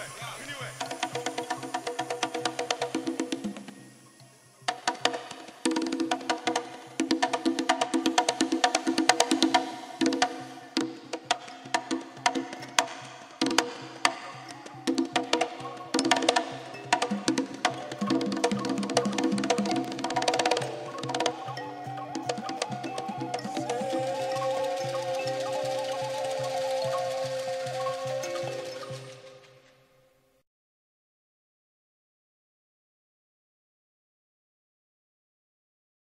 anyway, anyway.